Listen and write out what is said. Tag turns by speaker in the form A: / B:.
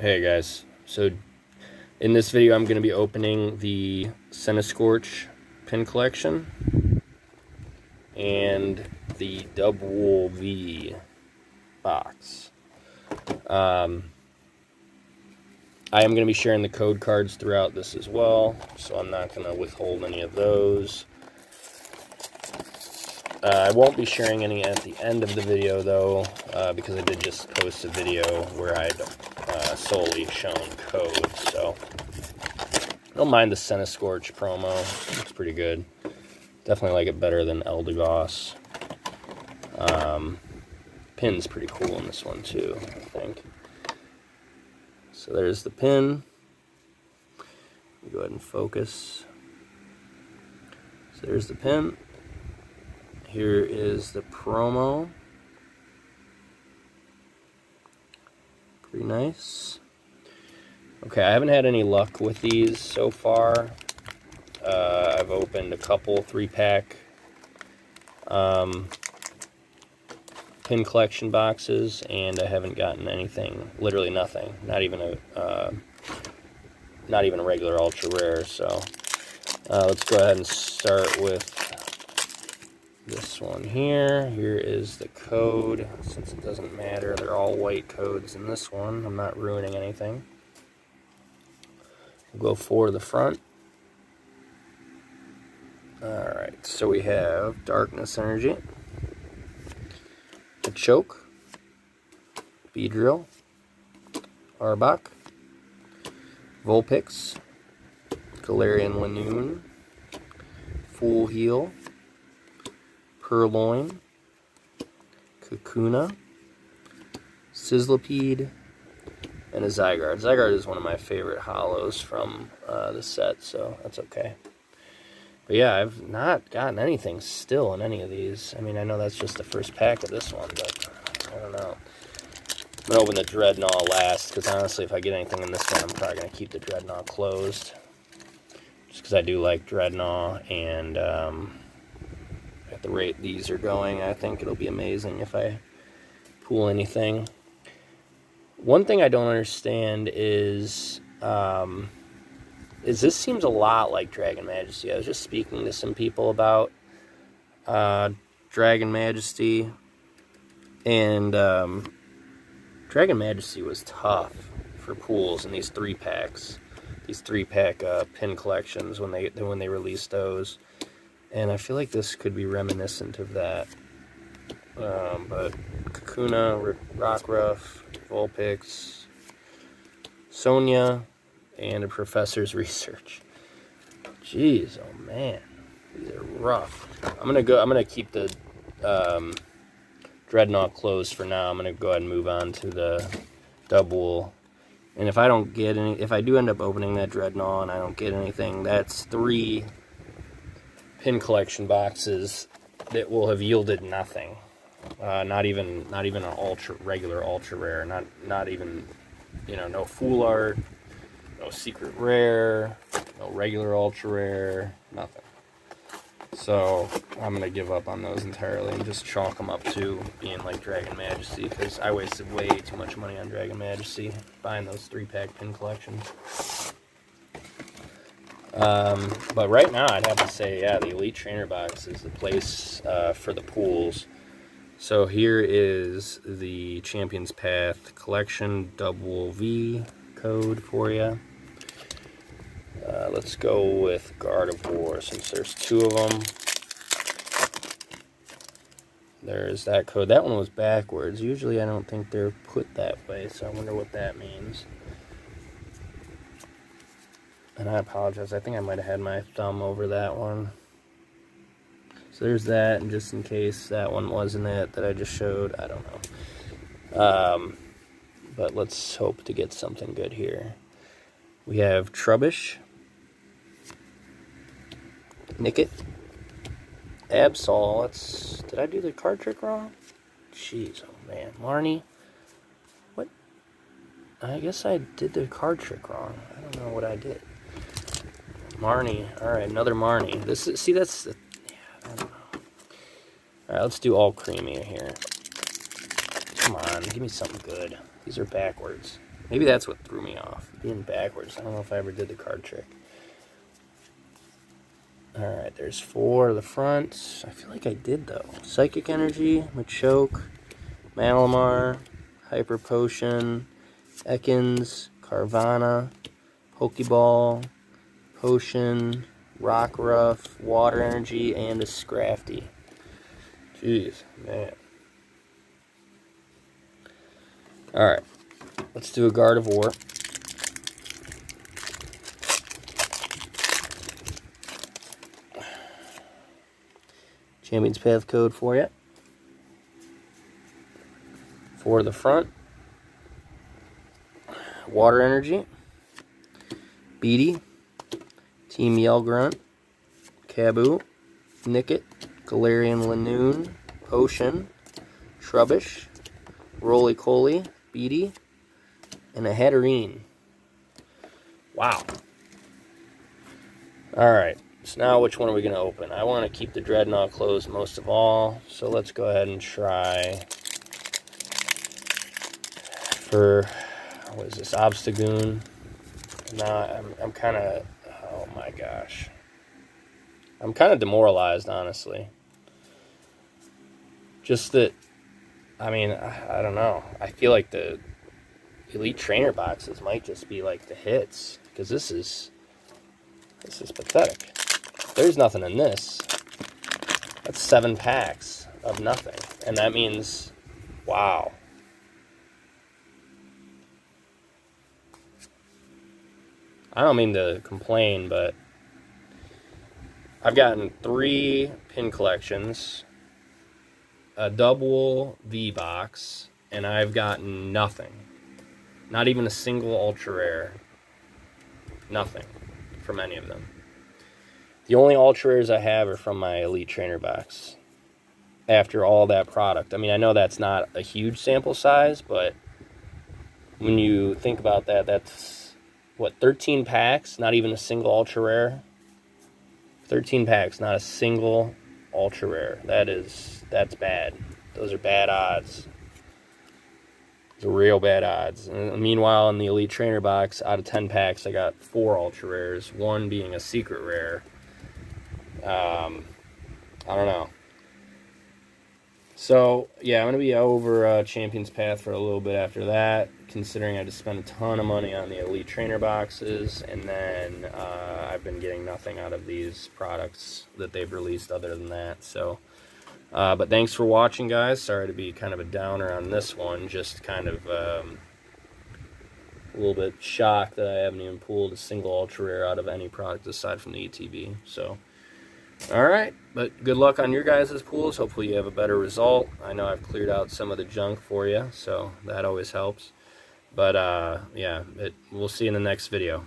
A: Hey guys, so in this video I'm going to be opening the Centiskorch pin collection and the Dubwool V box. Um, I am going to be sharing the code cards throughout this as well, so I'm not going to withhold any of those. Uh, I won't be sharing any at the end of the video though, uh, because I did just post a video where I'd uh, solely shown code, so don't mind the Centiskorch promo. Looks pretty good. Definitely like it better than Eldegoss. Um, pin's pretty cool in this one too, I think. So there's the pin. Go ahead and focus. So there's the pin. Here is the promo. Pretty nice. Okay, I haven't had any luck with these so far. Uh, I've opened a couple three-pack um, pin collection boxes, and I haven't gotten anything, literally nothing. Not even a, uh, not even a regular ultra rare. So uh, let's go ahead and start with this one here. Here is the code. Since it doesn't matter, they're all white codes in this one. I'm not ruining anything. We'll go for the front. Alright, so we have Darkness Energy, the Choke, Beedrill, Arbok, Vulpix, Galarian Linoone, Full Heal, Purrloin, Kakuna, Sizzlipede, and a Zygarde. Zygarde is one of my favorite holos from uh, the set, so that's okay. But yeah, I've not gotten anything still in any of these. I mean, I know that's just the first pack of this one, but I don't know. I'm going to open the Drednaw last, because honestly, if I get anything in this one, I'm probably going to keep the Drednaw closed. Just because I do like Drednaw, and um, the rate these are going, I think it'll be amazing if I pull anything. One thing I don't understand is, um, is this seems a lot like Dragon Majesty. I was just speaking to some people about uh, Dragon Majesty, and um, Dragon Majesty was tough for pools in these three packs, these three pack uh, pin collections when they when they released those. And I feel like this could be reminiscent of that. Um, but Kakuna, Rockruff, Vulpix, Sonia, and a professor's research. Jeez, oh man, these are rough. I'm gonna go. I'm gonna keep the um, Drednaw closed for now. I'm gonna go ahead and move on to the Dubwool. And if I don't get any, if I do end up opening that Drednaw and I don't get anything, that's three pin collection boxes that will have yielded nothing. Uh, not even not even an ultra regular ultra rare. Not not even you know no full art, no secret rare, no regular ultra rare, nothing. So I'm gonna give up on those entirely and just chalk them up to being like Dragon Majesty because I wasted way too much money on Dragon Majesty buying those three pack pin collections. Um, but right now, I'd have to say, yeah, the Elite Trainer box is the place uh, for the pools. So here is the Champions Path Collection Dubwool V code for you. Uh, let's go with Gardevoir since there's two of them. There's that code. That one was backwards. Usually I don't think they're put that way, so I wonder what that means. And I apologize. I think I might have had my thumb over that one. So there's that, and just in case that one wasn't it that I just showed, I don't know. Um, but let's hope to get something good here. We have Trubbish, Nickit, Absol. Let's. Did I do the card trick wrong? Jeez, oh man, Marnie. What? I guess I did the card trick wrong. I don't know what I did. Marnie. Alright, another Marnie. This is, see, that's. Alright, let's do Alcremie here. Come on, give me something good. These are backwards. Maybe that's what threw me off. Being backwards. I don't know if I ever did the card trick. Alright, there's four of the fronts. I feel like I did, though. Psychic Energy, Machoke, Malamar, Hyper Potion, Ekans, Carvanha, Pokeball, Potion, Rockruff, Water Energy, and a Scrafty. Jeez, man. Alright, let's do a Gardevoir. Champion's Path code for you. For the front, Water Energy, Beatty, Team Yell Grunt, Kabu, Nickit, Galarian Linoone, Potion, Trubbish, Rolycoly, Beatty, and a Hatterene. Wow. Alright. So now which one are we going to open? I want to keep the Drednaw closed most of all. So let's go ahead and try for, what is this, Obstagoon. Now I'm, I'm kind of, oh my gosh. I'm kind of demoralized, honestly. Just that, I mean, I, I don't know. I feel like the Elite Trainer boxes might just be like the hits. Because this is, this is pathetic. There's nothing in this. That's seven packs of nothing. And that means, wow. I don't mean to complain, but I've gotten three pin collections, a Dubwool V box, and I've gotten nothing. Not even a single ultra rare. Nothing from any of them. The only ultra rares I have are from my Elite Trainer box. After all that product. I mean, I know that's not a huge sample size, but when you think about that, that's, what, 13 packs? Not even a single ultra rare? 13 packs, not a single ultra rare. That is, that's bad. Those are bad odds. Those are real bad odds. And meanwhile, in the Elite Trainer box, out of 10 packs, I got four ultra rares, one being a secret rare um, I don't know. So, yeah, I'm going to be over uh, Champion's Path for a little bit after that, considering I had to spend a ton of money on the Elite Trainer boxes, and then uh, I've been getting nothing out of these products that they've released other than that. So, uh, but thanks for watching, guys. Sorry to be kind of a downer on this one, just kind of um, a little bit shocked that I haven't even pulled a single Ultra Rare out of any product aside from the ETB. So, all right, but good luck on your guys' pools. Hopefully you have a better result. I know I've cleared out some of the junk for you, so that always helps. But uh, yeah, it, we'll see in the next video.